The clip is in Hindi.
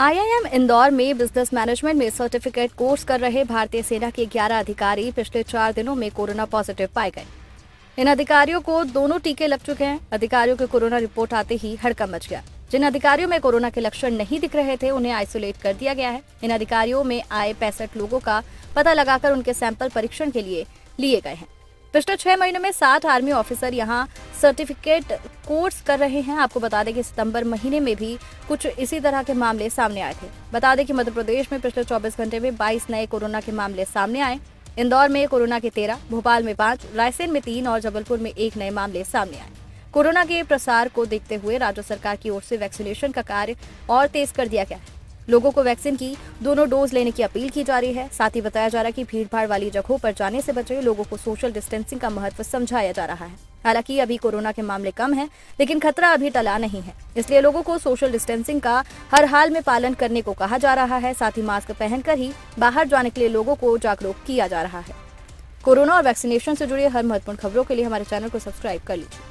आईआईएम इंदौर में बिज़नेस मैनेजमेंट में सर्टिफिकेट कोर्स कर रहे भारतीय सेना के 11 अधिकारी पिछले चार दिनों में कोरोना पॉजिटिव पाए गए। इन अधिकारियों को दोनों टीके लग चुके हैं। अधिकारियों के कोरोना रिपोर्ट आते ही हड़कम मच गया। जिन अधिकारियों में कोरोना के लक्षण नहीं दिख रहे थे, उन्हें आइसोलेट कर दिया गया है। इन अधिकारियों में आए पैंसठ लोगों का पता लगाकर उनके सैंपल परीक्षण के लिए लिए गए हैं। पिछले छह महीनों में साठ आर्मी ऑफिसर यहाँ सर्टिफिकेट कोर्स कर रहे हैं। आपको बता दें कि सितंबर महीने में भी कुछ इसी तरह के मामले सामने आए थे। बता दें कि मध्य प्रदेश में पिछले 24 घंटे में 22 नए कोरोना के मामले सामने आए। इंदौर में कोरोना के तेरह, भोपाल में पाँच, रायसेन में तीन और जबलपुर में एक नए मामले सामने आए। कोरोना के प्रसार को देखते हुए राज्य सरकार की ओर से वैक्सीनेशन का कार्य और तेज कर दिया गया। है लोगों को वैक्सीन की दोनों डोज लेने की अपील की जा रही है। साथ ही बताया जा रहा है कि भीड़ भाड़ वाली जगहों पर जाने से बचे लोगों को सोशल डिस्टेंसिंग का महत्व समझाया जा रहा है। हालाँकि अभी कोरोना के मामले कम हैं, लेकिन खतरा अभी टला नहीं है। इसलिए लोगों को सोशल डिस्टेंसिंग का हर हाल में पालन करने को कहा जा रहा है। साथ ही मास्क पहनकर ही बाहर जाने के लिए लोगों को जागरूक किया जा रहा है। कोरोना और वैक्सीनेशन से जुड़ी हर महत्वपूर्ण खबरों के लिए हमारे चैनल को सब्सक्राइब कर लीजिए।